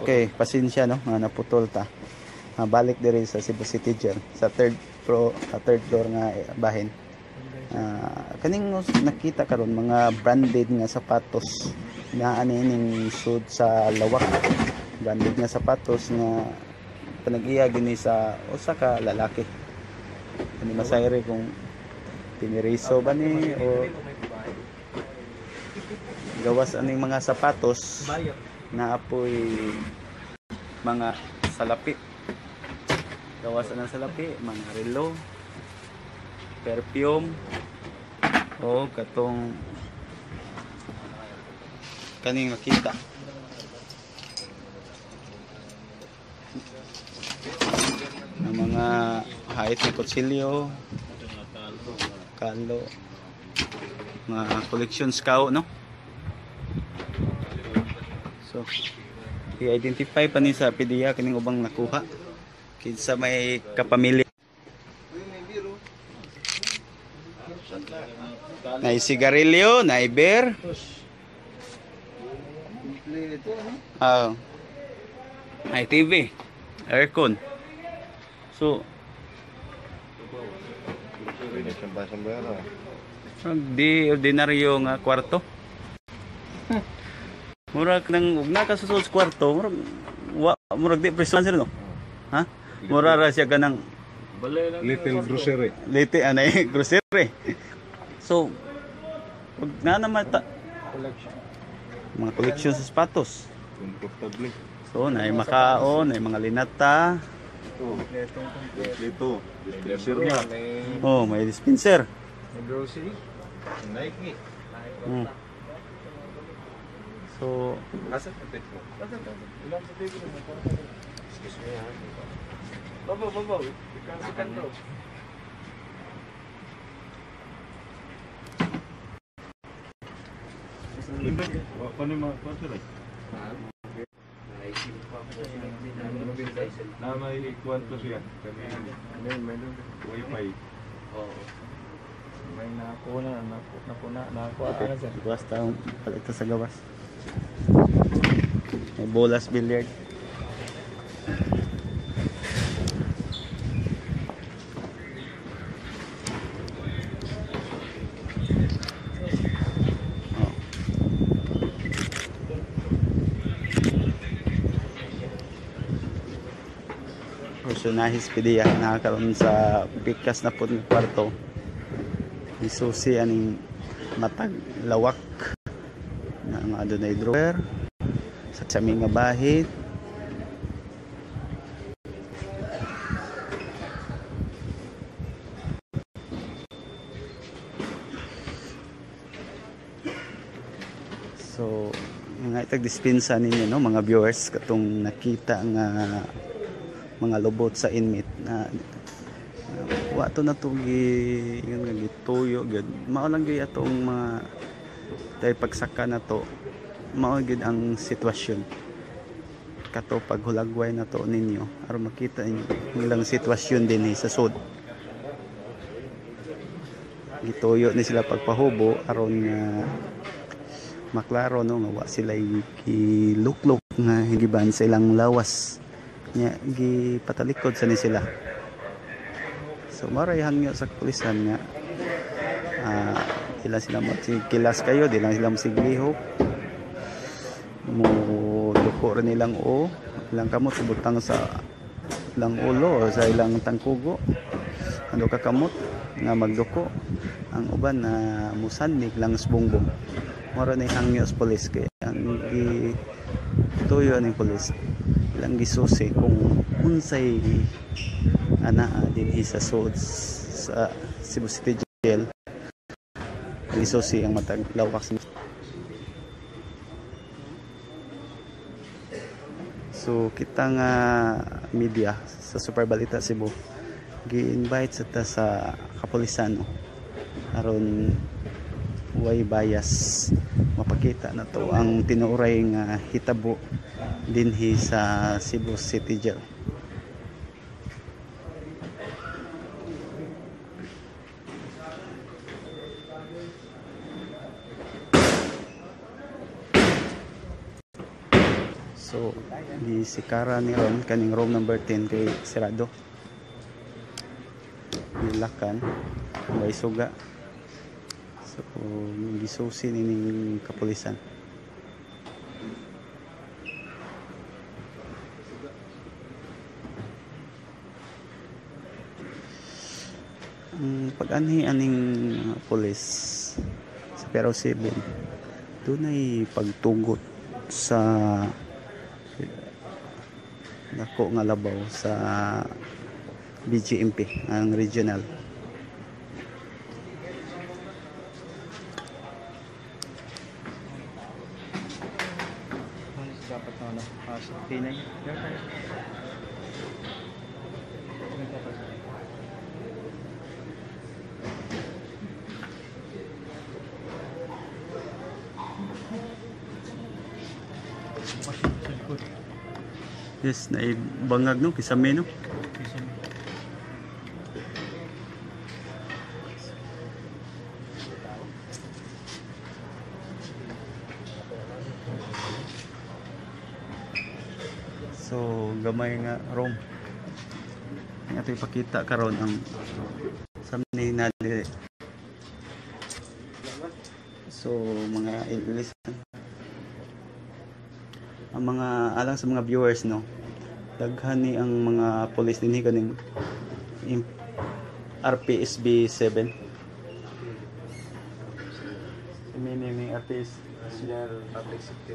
Okay, pasensya no, nga naputol ta. Ah, balik diri sa Cebu City Jail sa third pro sa third floor nga eh, bahin. Ah, kaning nakita karon mga branded nga sapatos na anining sud sa lawak. Branded nga sapatos nga panagiya gini sa usa ka lalaki. Ani masayre kung tiniriso ba ni o gawas aning mga sapatos na apoy mga salapi. Gawasan ng salapi mga relo perfume o katong kaning makita. Ng mga hait na kutsilyo kalo mga collection scout no so i-identify pa ni sa PDEA kining ubang nakuha kinsa may kapamilya. Na sigarilyo na beer. Ah. Ay TV aircon. So Murag di ordinaryo nga kwarto. Murag nang ug na ka sa kwarto, murag wa murag di prisuan sila no. Ha? Mura ra siya ganang Little grocery. liti anay grocery. So ug na naman ta mga collection sa sapatos. Comfortably. So na makaon, na mga linata, Ito. Grocery niya. oh may dispenser. Grocery. Nike. Hmm. So Asa ka pet mo? Ilan sa table mo? Excuse me ha. Baba, baba. Ikaw sa kanto. Paano yung mga kwarto rin? Na may kwarto siya. Kami wifi. May nakuna, nakuna, nakuna, nakuha na sir. Basta palit sa gawas. May bolas billiard. Oh. Personahis pidiya nakakaroon sa pikas na po ng kwarto isusi aning matag lawak na nga adunay drawer sa nga bahit so nga itag dispensa ninyo no mga viewers katong nakita nga mga lubot sa inmate na wato na to gi yun nga gituyo gid mao lang gyud atong mga dahil pagsaka na to mao ang sitwasyon. Kato paghulagway na to ninyo aron makita ninyo ang ilang sitwasyon din eh, sa sud. Gituyo ni sila pagpahubo aron nga maklaro no? Nga wa sila giluklok nga higiban sa ilang lawas nya gipatalikod sa ni sila. So maray hangyo sa pulisan nga ah di lang sila mo kilas kayo, di lang sila. Mo rin nilang o, ilang kamot subutang sa ilang ulo sa ilang tangkugo. Ano ka kamot nga magduko. Ang uban na musannig lang sa bongbong. Mora ni hangyo sa pulis kay ang gi tuyo ni pulis ilang gisusi kung unsay ana din sa sud sa Cebu City Jail isusi ang matag lawak sa So kita nga media sa Super Balita Cebu gi-invite sa ta sa kapulisan aron way bias mapakita na to ang tinuray nga hitabo dinhi sa Cebu City Jail So, di si Kara ni Ron, kaning room number 10 kay Sirado. Nilakan, may suga. So, gisusin ining kapulisan. Ang pag-anhi aning uh, pulis sa Pero 7 dunay pagtugot sa dako nga labaw sa BGMP ang regional dapat na sa Pinay. Yes na bangag no? Kisame no? So gamay nga nga ito ipakita karon ang samni na dili. so mga ilisan ang mga alang sa mga viewers no daghan ni ang mga police dinhi kaning RPSB 7 meaning RPS National Public Safety.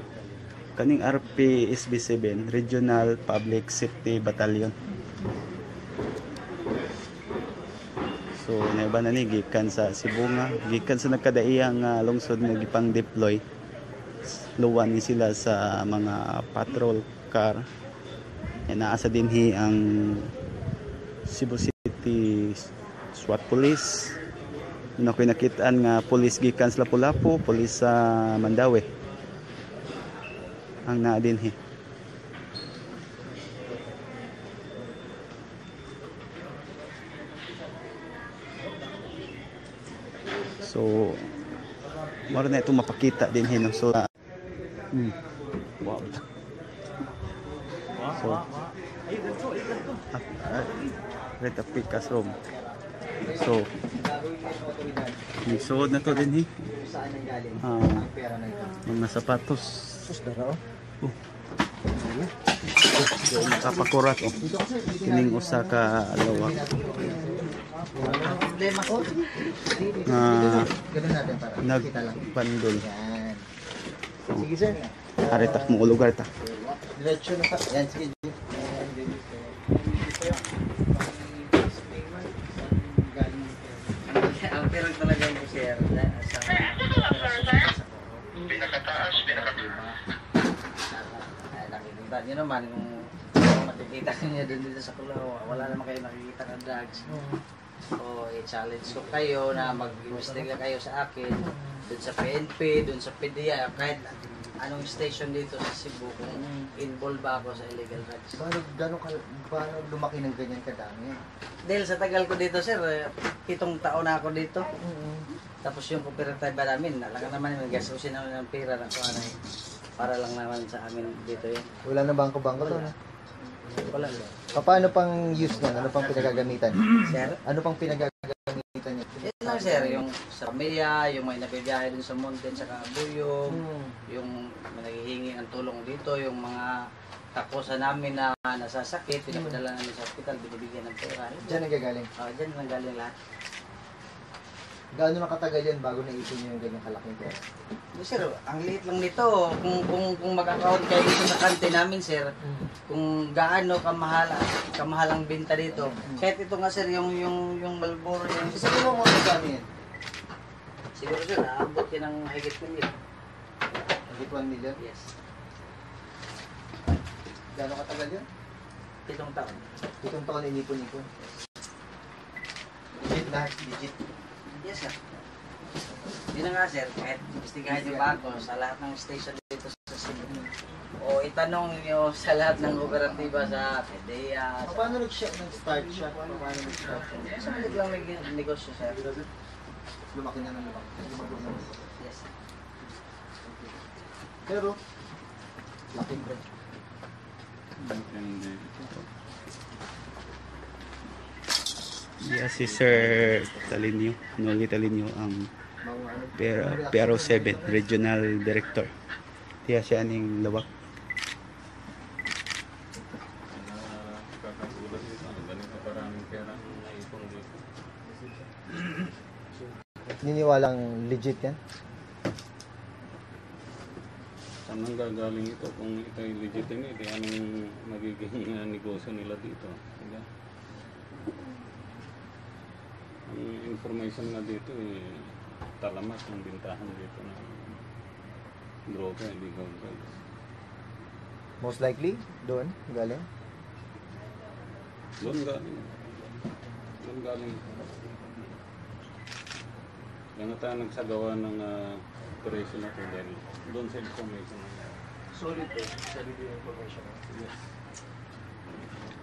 kaning RPSB 7 Regional Public Safety Battalion. So naiba na ni gikan sa Sibunga gikan sa nagkadaiyang nga lungsod nga gipang deploy luwan ni sila sa mga patrol car yan naasa dinhi ang Cebu City SWAT Police na ko'y nakitaan nga police gikan sa Lapu-Lapu police sa Mandawi ang naa dinhi So, mara na ito mapakita din hino. So, ah, mm, wow. So, ah, ah, red up pikas room. So, nisuod na to din? Ah, na ito. mga sapatos. Sus, dara oh. So, nakapakurat oh. Kining usa ka lawak. Kita lang. nagpandol. Sige sir. Arita mo ulog arita. Diretso na pa. Yan, sige. Ang pero talaga yung sir Pinakataas, nakikita nyo naman kung makikita niyo dun dito sa Kulaw, wala naman kayo nakikita ng drugs. O i-challenge ko kayo na mag-investiga kayo sa akin dun sa PNP, dun sa PDEA, kahit anong station dito sa Cebu kung involved ba ako sa illegal drugs. Paano, gano'n ka, paano lumaki ng ganyan kadami? Dahil sa tagal ko dito, sir, eh, pitong taon na ako dito. Tapos yung cooperative ba namin, alaga naman yung gasusin namin ng pera na eh. Para lang naman sa amin dito yun. Wala na bangko-bangko to, no? Wala lang. Paano pang use niyan? Ano pang pinagagamitan? Sir, Ano pang pinagagamitan niya? Lang sir, yung sa pamilya, yung may nabibiyahe dun sa mountain sa Kabuyog, Hmm. yung may naghihingi ng tulong dito, yung mga takusa namin na nasasakit, pinapadala namin sa hospital, binibigyan ng pera. Diyan nagagaling. Oh, dyan lang galing lahat. Gaano nakatagal yan bago naisip niyo yung ganyang kalaking pera? No, sir, ang liit lang nito. Kung kung kung mag-account kayo dito sa kante namin, sir, kung gaano kamahal kamahal ang benta dito. Kahit ito nga sir, yung yung yung Malboro yung Isa mo mga magkano yan? siguro sir, aabot yan ng higit million. Higit 1 million? Yes. Gaano katagal yun? Pitong taon. Itong taon inipon-ipon. Legit lahat, legit. Yes sir. Yun na nga sir, kahit investigahan niyo ba ako sa lahat ng station dito sa Cebu. O itanong niyo sa lahat ng kooperatiba sa PDEA, sa Paano nag-start nag-start siya? Paano nag-start siya? sa maliit lang nag- negosyo sir. Lumaki na ng lumaki. Lumaki na ng lumaki. Yes. Pero, laki Yeah, si Sir Talinio, Noli Talinio ang Pero, Pero 7 Regional Director. Tiya siya ning lawak. Niniwalang legit yan? Saan nang gagaling ito? Kung ito ay legitimate, eh, anong magiging uh, negosyo nila dito? Information na dito, eh, talamak ang bintahan dito ng droga, illegal drugs. Most likely, doon, galing. Doon galing. Doon galing. Kaya nga tayo nagsagawa ng uh, operation na ito dahil doon sa information na yan. Solid eh. Solid yung information.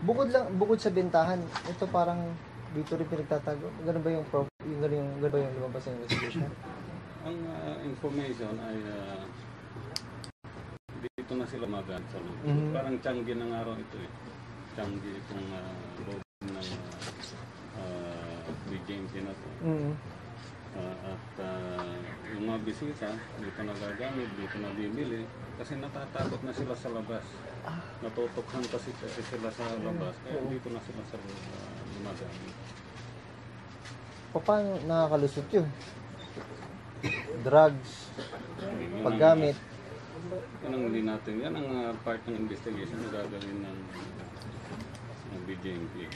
Bukod lang, bukod sa bentahan, ito parang dito rin pinagtatago. Ganun ba yung prof, yung ganun yung, ganun ba yung lumabas ng investigation? Ang uh, information ay uh, dito na sila magan sa loob. Mhm. Parang Changi ng araw ito eh. Changi itong uh, loob ng uh, uh, BJMC na to. Mm. Ah, at uh, yung mga bisita, dito nagagamit, dito na bibili. Kasi natatakot na sila sa labas. Natutokhan kasi, kasi sila sa labas. Kaya dito na sila sa loob gumagamit. Paano nakakalusot yun? Drugs, Yun ang- paggamit. Yan ang hindi natin. Yan ang uh, part ng investigation na gagawin ng, ng BJMP.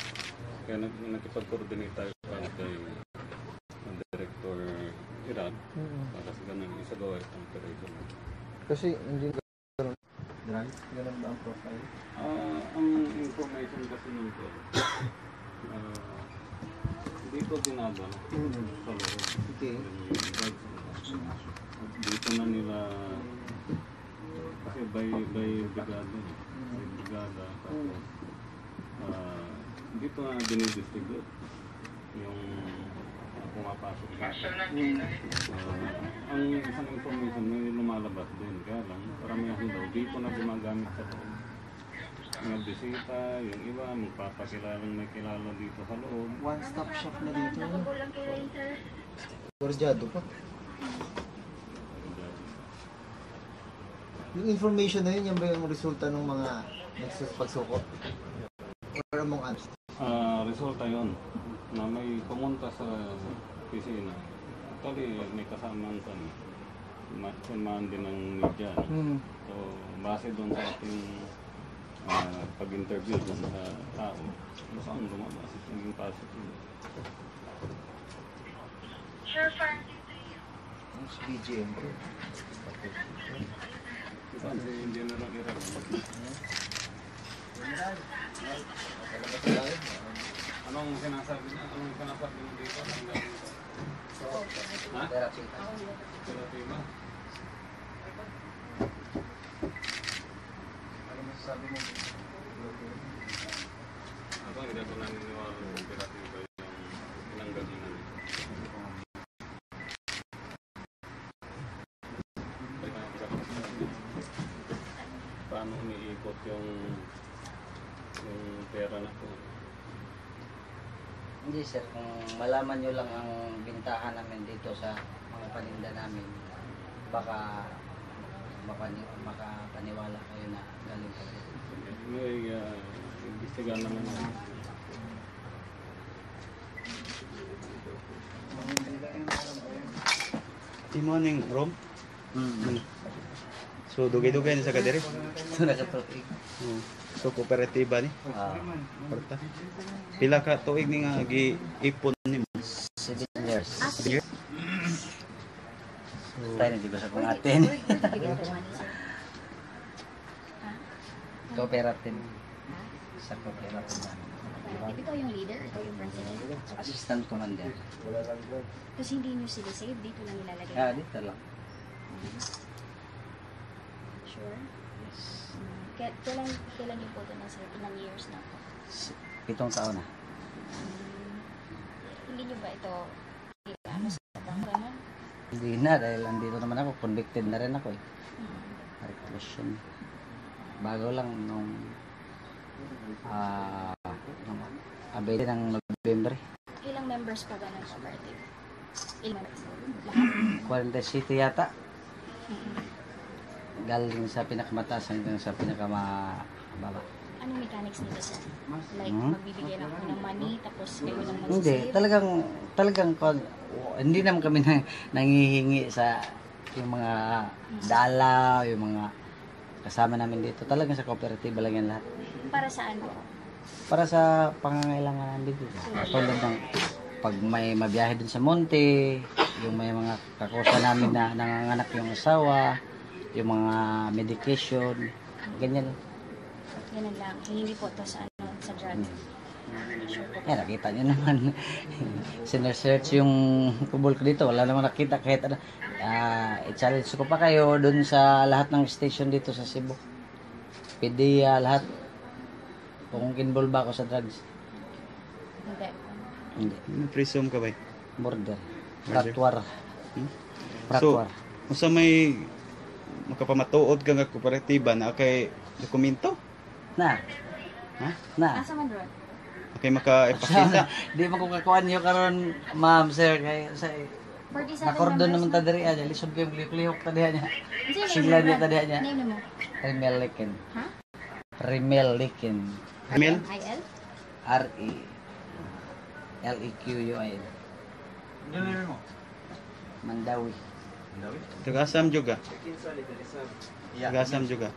Kaya nag, nakipag-coordinate tayo para kay uh, Director Irad Mm. para sa ganun isagawa itong operation. Kasi hindi ganun. Drugs? Ganun ba ang profile? Ah, ang information kasi nito, uh, dito dinadala Mm. sa loob. Okay. Dito na nila kasi by by brigada by brigada tapos ah, dito na dinidistribute yung uh, pumapasok na ang isang information may lumalabas din kaya lang karamihan daw dito na gumagamit sa mga bisita, yung iba magpapakilalang may kilala dito sa loob One-stop shop na dito. Gorjado pa. Yung information na yun, yan ba yung resulta ng mga nagsuspagsukot? Or among others? Ah, resulta yon na may pumunta sa opisina. Actually, may kasamang kan, ma- samahan din ng media. no? Hmm. So, base doon sa ating ah, pag-interview doon sa tao, mukhang lumabas naging positive. Yung BGM ko. Kasi hindi na lang irag. Anong sinasabi niya? Anong sinasabi mo dito? Ha? Therapy. Therapy ba? Masasabi mo? Ako hindi ako naniniwala kung therapy ba yung pinanggalingan nito. Paano umiikot yung yung pera na to? Hindi sir, kung malaman nyo lang ang bintahan namin dito sa mga paninda namin, baka makapaniwala kayo na galing pa dito. May uh, imbestigahan naman namin. Imo ning room. Hmm. So dugay-dugay na sa kadiri. Ito nakatuig. Oh. So kooperatiba ni. Ah. Pila ka tuig ni nga gi-ipon nimo? seven years. Sige. Tayo hindi ko sa kong atin. Cooperative. Sa cooperative namin. Ikaw yung leader, ikaw yung president. Assistant commander. Tapos hindi nyo sila save, dito lang ilalagay. Ah, dito lang. Sure? Kaya, kailan, kailan yung photo na sir? Ilang years na po? Pitong taon na. Hmm, hindi nyo ba ito ano sa bangka Hindi na dahil andito naman ako. Convicted na rin ako eh. Reclusion. Bago lang nung Ah, abay ng November. Ilang members pa ba ng cooperative? Ilang members? Lahat? 40 city yata. Mm-mm. Galing sa pinakamataas hanggang sa pinakamababa. Anong mechanics nito sir? Like, Hmm? magbibigay lang ako ng money, tapos kayo lang Hindi, magsisave? talagang talagang hindi naman kami nang, nangihingi sa yung mga dala, yung mga kasama namin dito. Talagang sa cooperative lang yan lahat. Para saan po? Para sa pangangailangan namin dito. Tulad ng pag may mabiyahe dun sa monte, yung may mga kakusa namin na nanganganak yung asawa, yung mga medication, ganyan. Ganun lang. Hindi po to sa ano, sa drug. Yan, nakita nyo naman. Sinesearch yung kubol ko dito. Wala naman nakita kahit ano. Ah, i-challenge ko pa kayo dun sa lahat ng station dito sa Cebu. PDEA, lahat. Kung involved ba ako sa drugs. Hindi. Hindi. Na-presume ka ba? Murder. Fratwar. Hmm? Fratwar. Usa may makapamatuod ka nga kooperatiba na kay dokumento? Na. Ha? Na. Asa man ron? Okay makaipakita. Di mo ko kakuan nyo karon ma'am, sir. Kay, sa, 47 nakordon naman ta diri aja. Lisod ko yung lihok ta diha niya. Sila yung niya brand? tadi niya. Name mo? Rimel Liken. Ha? Rimel Liken. Emil? IL? R-E L-E-Q-U-I-N Mandawi Tagasam juga. Tagasam juga.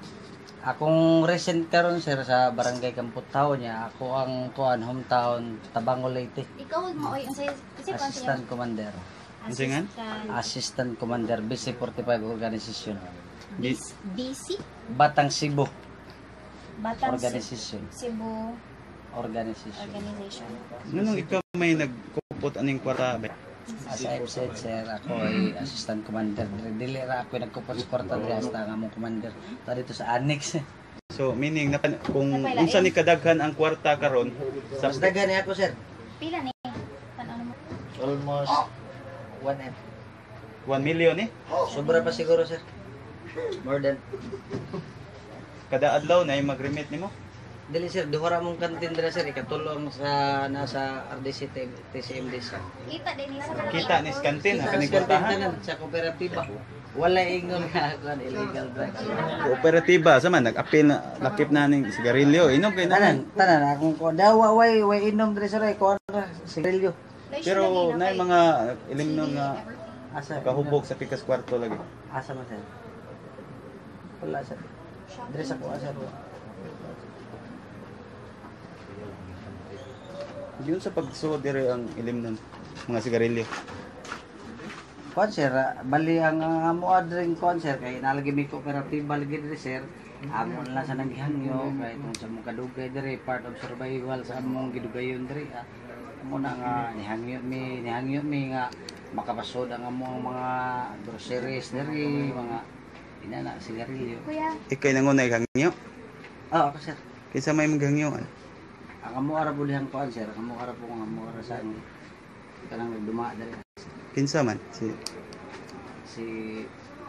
Akong recent karon sir sa barangay Kamputaw niya Ako ang kuan hometown Tabango Leyte Ikaw mo, oy, ang sayo, kasi Assistant Commander Ansingan? Assistant Commander BC45 Organization BC? BC? Batang Cebu Batang Organization Cebu Organization Organization. Nung ikaw may nagkupot aning kwarta ba? As I've said sir, ako ay Assistant Commander Dili ra ako kwarta diri hasta nga mong Commander Ta dito sa annex So meaning na kung unsa ni kadaghan ang kwarta karon sa Mas daghan ako sir Pila ni? Tanong mo. Almost 1 M 1 million eh. Sobra pa siguro sir More than Kada adlaw na yung mag-remit nimo. Dili sir, duhara mong kantin dira sir, ikatulong sa nasa RDC TCMD sa. Kita din sa Kita ni kantin ha Sa kantin kwartahan. tanan, sa kooperatiba. Wala ingon nga kuan illegal drugs. Kooperatiba sa man nag-apil na lakip na ning sigarilyo. Inom kay Tanan, naman. tanan akong ko dawa way way inom diri sir, kuan ra sigarilyo. Pero na mga ilim nga Asa kahubog sa pikas kwarto lagi. Asa man sir? Wala sir. Diri sa kuan sir. Yun sa pagsuod dire ang ilim nun mga sigarilyo. Kuan sir, ah, bali ang uh, amo adring kuan sir kay nalagi mi kooperatiba lagi diri sir. Amo na lang sa naghihangyo kay tong sa mong kadugay diri part of survival sa among gidugayon diri. Ah. Amo na nga nihangyo mi, nihangyo mi nga makapasod ang among mga groceries diri, mga inana sigarilyo. Kuya, Ikay nangunay hangyo. Oh, ako sir. Kinsa may maghangyo Ang amo ara bulihang kuan sir, ang amo ara po ang amo ara sa ano. Kanang nagduma diri Kinsa man si si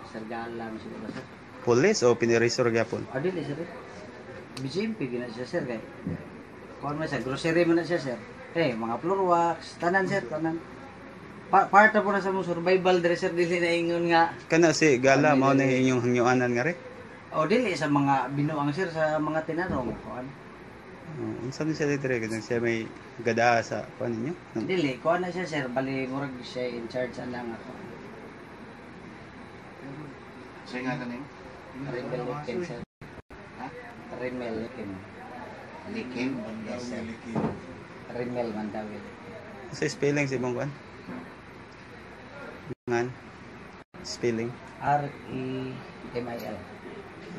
Sir Galang sila ba sir? police o piniresor gyapon. Ah, dili sir. BJMP gina siya sir kay. Kuan man siya, grocery man na siya sir. Eh, mga floor wax, tanan sir, tanan. Pa part po na sa mong survival sir dili na ingon nga Kana si Gala mao na inyong hangyoanan nga re. o dili sa mga binuang sir sa mga tinanong kuan. Uh, unsa ni siya dire kasi siya may gada sa kuan ninyo? Dili kuan na siya sir bali murag siya in charge ana nga kuan. Sa nga kanin? Rimel Liken sir. Ha? Rimel Liken. Likim. Yes sir. Rimel Mandawil. Sa spelling si imong kuan? Ngan spelling R E M I L.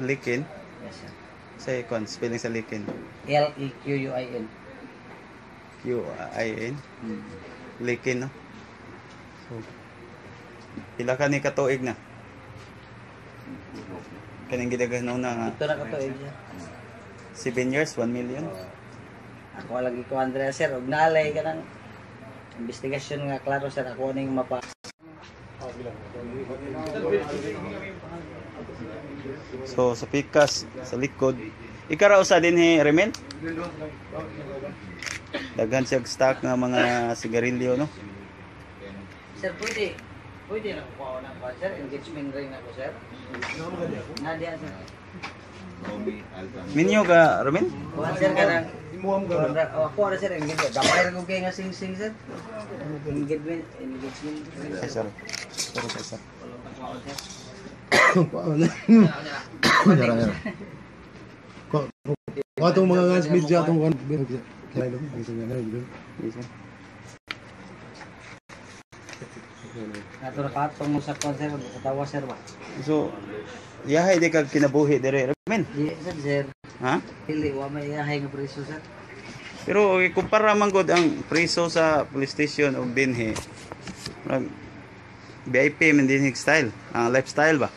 Likin Yes sir. Sa kuan spelling sa Likin L E Q U I N. Q I N Hmm. Likin no. So pila ka ni katuig na? Kaning gidaghan na nga Ito na ka to eh. 7 years 1 million. Ako lagi ko Andrea sir, og nalay ka ng investigasyon nga klaro sir ako ning mapa. So sa pikas sa likod. Ikaw ra usa din he Remel? Daghan siya stock nga mga sigarilyo no. Sir, pwede. Pwede na kukuha ko ng sir. Engagement ring ako, sir. Nadia, sir. Minyo ka, Romin? Kuha, sir, ka ng... Kuha, ako na, sir. Engagement. Damay rin ko kayo nga sing-sing, sir. Engagement. Engagement ring. Ay, sorry. Sorry, Kuha ko, sir. Kung atong mga ngans media atong kan kaya lang isa nga na Yes, sir. Nato na katong mo sa sir, ba? So, yahay di kag kinabuhi dire, Romin. Di, sir, sir. Ha? Hili, wa may yahay nga presyo, sir. Pero ikumpara man gud ang preso sa police station o binhi. VIP man din style, ang lifestyle ba?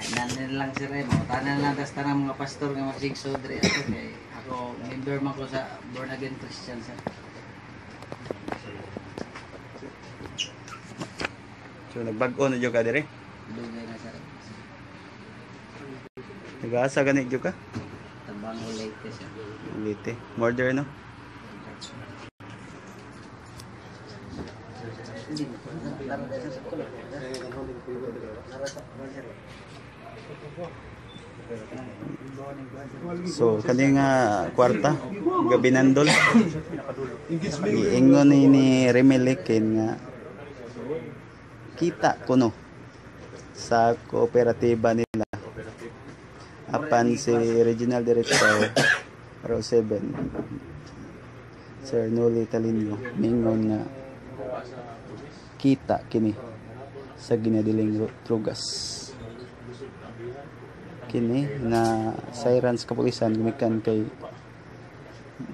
Nanin lang, sir, eh. Mga tanan lang, tas tanang mga pastor nga masigso, dre. Kay, ako, member man ko sa born again Christian, sir. So nagbag-o na jud ka dire. Dugay na, sir. Nag-asa gani jud ka? Tabang ulit, sir. Lite. Murder no. So kani nga kwarta gabi nandol. Giingon ni ni Remelikin nga kita kuno sa kooperatiba nila. Apan si Regional Director Row 7 Sir Noli Talinyo mingon nga kita kini sa ginadiling ru- trugas kini na sirens kapulisan gumikan kay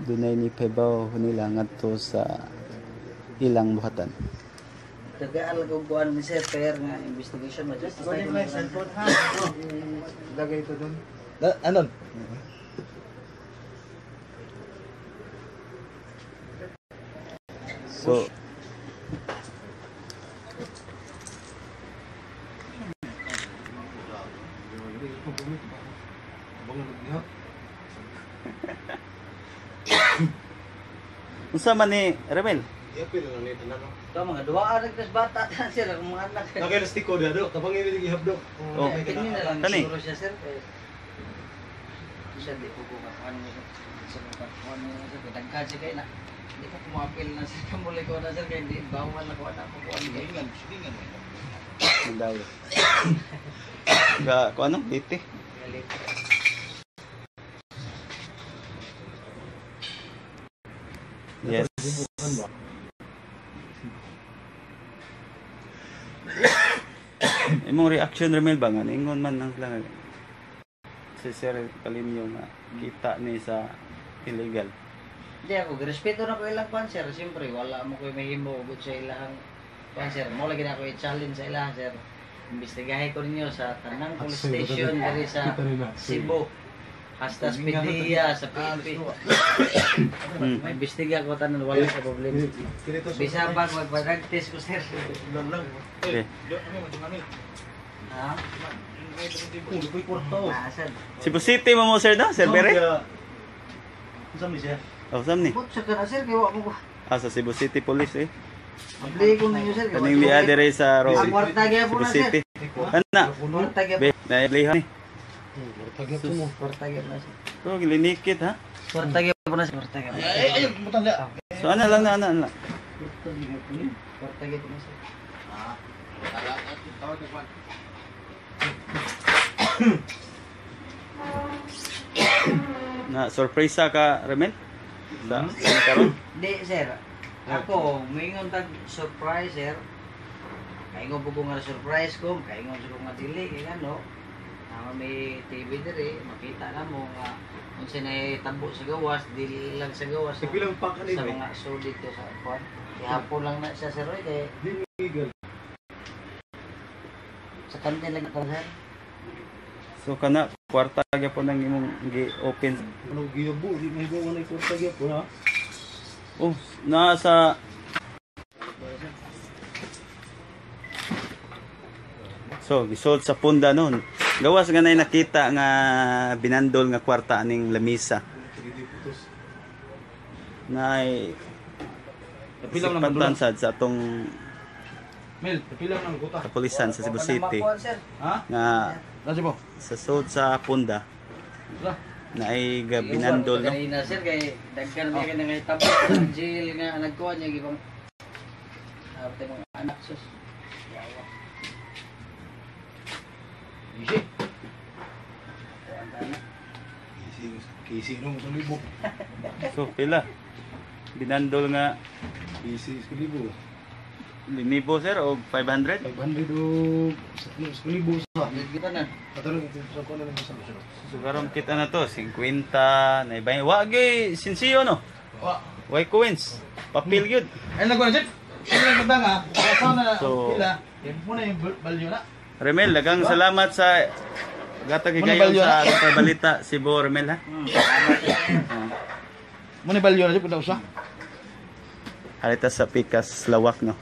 dunay ni pebaw nila ngadto sa ilang buhatan Tagaan lang kung kuhaan ni sir, fair nga investigation. Majustice tayo kung lagay ito doon Anon? so unsa man ni Rebel Yapil na no. Ito mga duwa rin tas bata na sir, ang mga anak. Nakalastiko dia do, kapang ini gihabdo. Oh. Kaya kini na lang Kani? siguro siya sir. kaya- Siya di ko ko sir. Sa kakuhan mo kaya dagkan siya kaya na. Hindi ko kumapil na sir, kamuli ko na sir, kaya di bawal na ko na ko kuhan kayo. ang dayo ga ko ano lite Galit. Yes imong reaction Rebel ba nga ingon man nang lang si Sir Kalimyo nga kita ni sa illegal Hindi ako, respeto na ko ilang kwan sir. Siyempre, wala mo ko mahimo ugod sa ilang kwan sir. Mo lagi na ako i-challenge sa ilang sir. Imbestigahin ko ninyo sa Tanang Police Station diri sa Cebu. Hasta sa Pedia, sa PNP. mm. Maimbestiga ko tanan wala sa problema. Bisa ba ko magpag-test ko sir? okay. Ha? Ah, sir. Cebu City mo mo sir da Sir Bere oh sam ni Bot sa kana sir kay wa mo ko. ah sa Cebu City Police eh Abli ko ninyo sir. kaning liha dire sa road Ang kwarta gyapon Cebu na sir. City ana Kwarta gyapon. be na liha ni Tagap mo. Kwarta gyapon na sir. so gilinikit ha Kwarta gyapon na sir. Kwarta gyapon. Ay ay butang da. so ana lang na ana ana Kwarta gyapon na sir. na surprise ka Remel sa sa karon Di, sir. Ako, mingon tag surprise, sir. Kaingon po ko nga surprise ko, kaingon sa ko nga dili, kaya ano, na may TV diri, makita na mo nga kung sinay tabo sa gawas, dili lang sa gawas. Sa pilang pak sa ani ba? mga show dito sa kwan. Ihapon lang na siya, sir, oy, kay Legal. sa kantin lang na sir. so kana kwarta gyapon ang imong gi-open Ano giyabo, di mo hibo nga ikot tagap po ha. oh naa sa So, gisold sa punda noon. Gawas nga nay nakita nga binandol nga kwarta aning lamisa. na ay Tapilang ng pagtansad sa atong Mel, tapilang ng guta. kapulisan sa Cebu City. Ha? nga sa sud sa Punda na ay gabinandol no Kanina sir, kay dagkan Oh. may kanang tapos sa jail nga nagkuha niya gibang ate mga anak sus. Easy. Ang tanan. Kisi nung kalibo. so pila binandol nga Kisi kalibo. linibo sir o 500 500 o kalibo sa. Kita na. Katarong sa ko na lang sa siya. so karon kita na to 50 na ibay wa gyud sinsiyo no Wa. why coins papel gyud Ay nagkuha na, Jeff. Ano ganda nga? Kasama na So- pila. Yan mo na yung balyo na. Remel dagang salamat sa gata gigayon Muna balyo sa balita si Bo Remel ha? Mo na balyo na. Kung usa. Halita sa pikas lawak no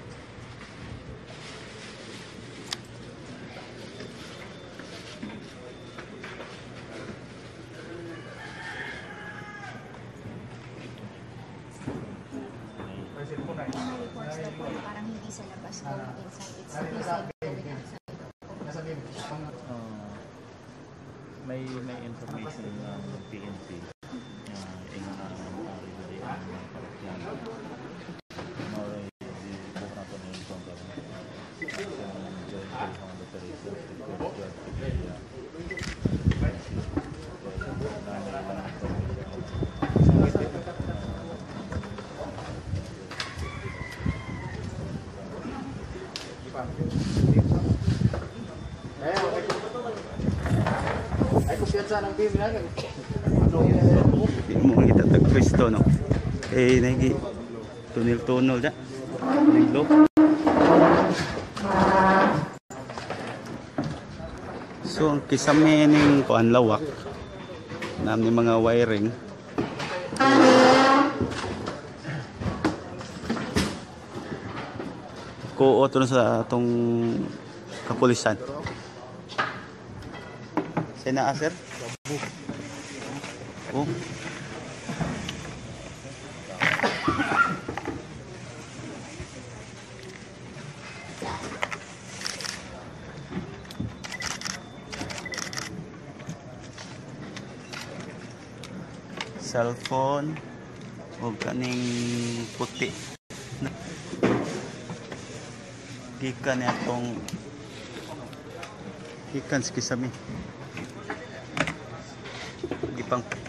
Mga reports daw po na parang hindi sa labas going inside. It's inside going outside. may may information ng PNP na inaari na rin ang mga parokyan. Mauray di buko na ito na yung kongkar. Sa Joint Telephone Operations Report Joint Pagkaya. Na may ilang information. Ay, kumpiyansa ng BIM na. di mo kita tag Kristo no eh nagi tunil tunol da Niglo. So ang kisame ning kuan lawak na ni mga wiring Kuo to sa atong kapulisan. Sina sir? Oh. Cellphone o kaning puti. Gikan atong gikan sa kisame. Gipang ito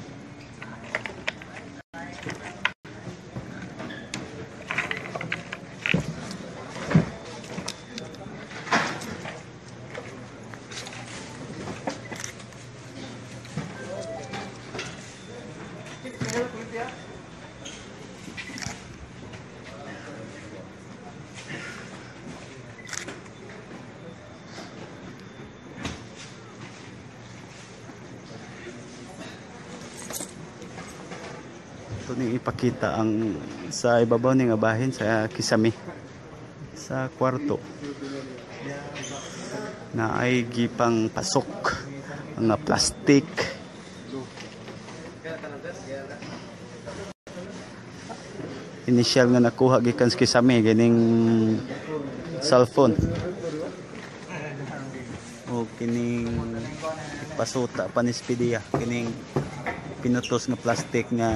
ipakita ang sa ibabaw ning abahin sa kisame sa kwarto. Na ay gipang pasok nga plastic. Initial nga nakuha gikan sa kisame gining cellphone. O kining pasuta panispidia kining pinutos nga plastic nga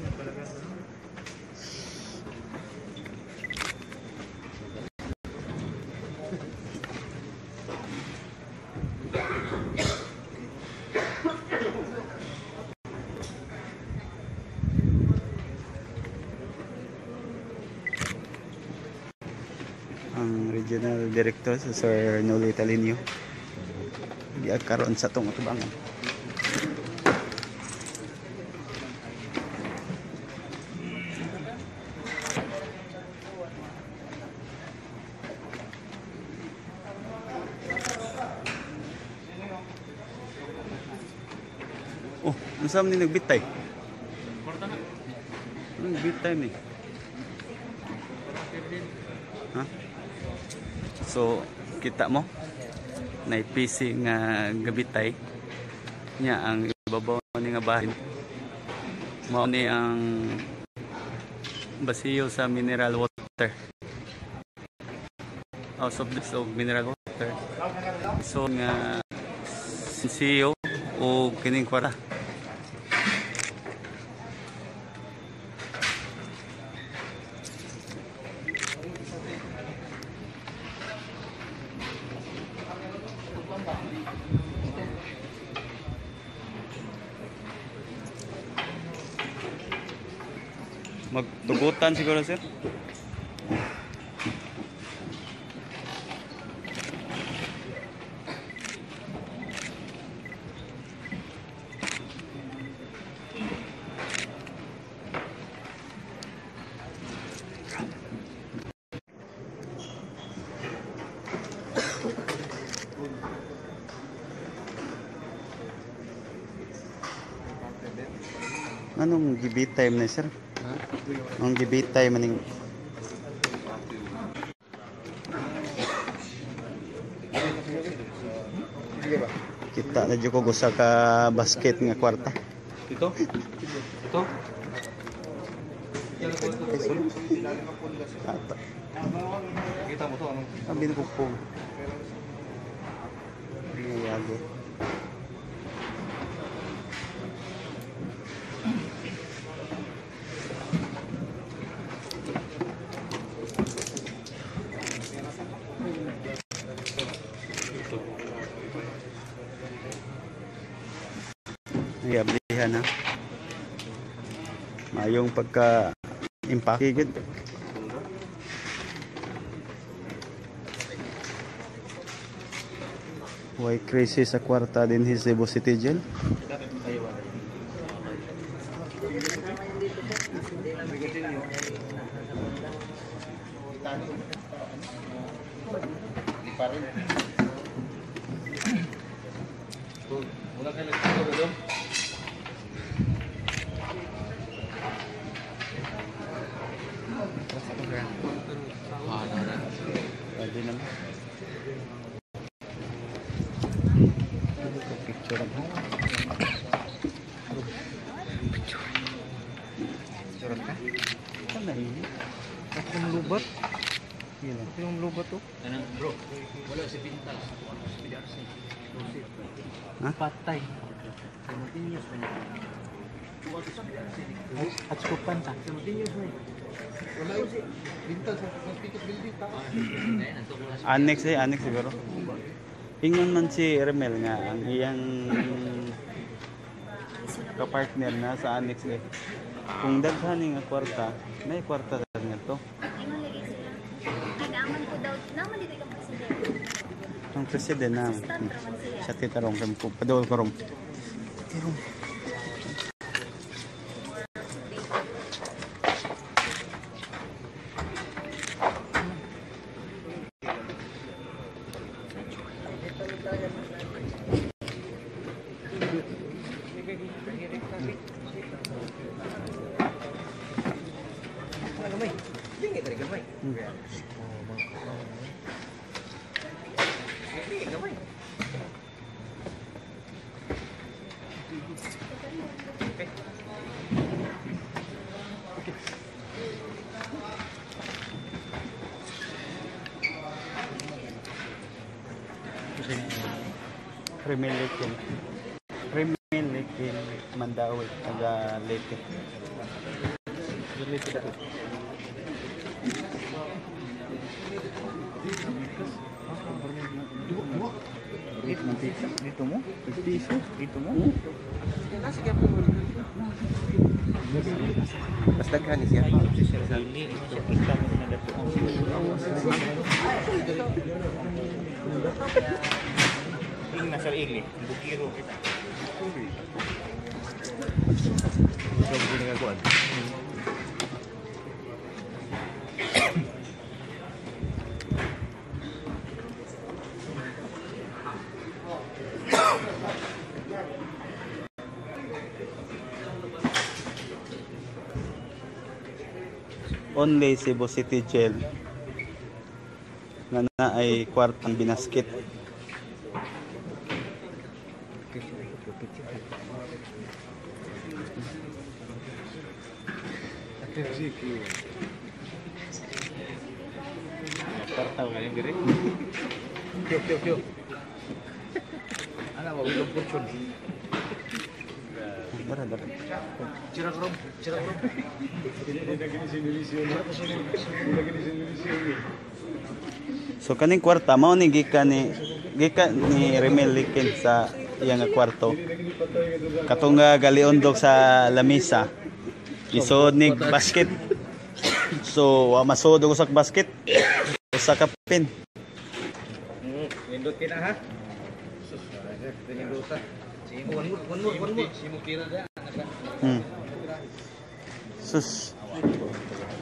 director sa Sir Noli Talinio giagkaroon sa tong atubangan Oh, unsa man ni nagbitay? Anong bitay ni? So, kita mo? Naipisi nga gabitay niya ang ibabaw ni nga bahin. Mao ni ang basiyo sa mineral water. House of this of mineral water. So nga siyo o kining kwara. Magdugutan siguro sir. Anong gibit time na sir? Ang gibit time maning kita na jud ko gusa ka basket nga kwarta. Ito? Ito? Kita mo to ano? Sabi na po. Nangyayagi. Nayablihan na. Mayong pagka impake gud. Why crazy sa kwarta din si Cebu City Jail? Pwede naman. Picture mo. Picture ka? Saan na ini? Ako yung lubat. Yun lang. Yung lubat to. Bro, wala si Pintal. Ha? Patay. Simultaneous man. At skupan ta. Simultaneous man. Wala si Pintal sa ticket building ta. Annex eh, annex siguro. Ingon man si Remel nga ang iyang kapartner na sa annex eh. Kung daghan ni nga kwarta, may kwarta sa nga to. Ingon lagi sila. Ay, naaman ko daw. Naaman dito ka presidente. Ang president na naman sa titarong ko padol ko rom. Tirong. Remel Lekin. Remel Lekin Mandawi, taga Leyte. Leyte Piso? Dito mo? Mas only Cebu City Jail na, na ay kwartang binaskit. So kaning kwarta mao ni gikan ni gikan ni Remel Likin sa iya kwarto. Katong nga galiondog sa lamisa. Isod ni basket. So wa masod og usak basket. Usa ka pin. Nindot kina ha. Sus, one more, one more, one more. Hmm. Sus.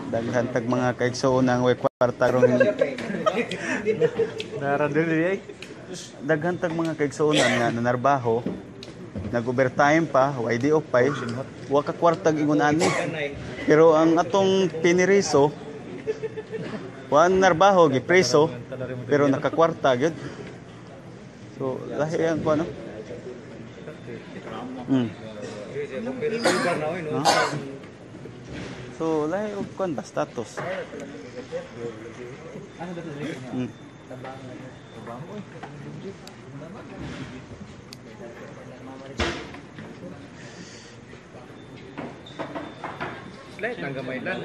Daghan tag mga kaigsoonang way kwarta ron. Naran din ay. Daghan tag mga kaigsuonan nga nanarbaho. Nag-overtime pa, way di off pa. eh. Wa ka kwartag ingon ani. Pero ang atong piniriso wa narbaho gi preso pero nakakwarta gyud. So lahi ang kuno. Mm. No? So, lahi og kon ba status. Ano ba Mm. Slide nang gamay lang.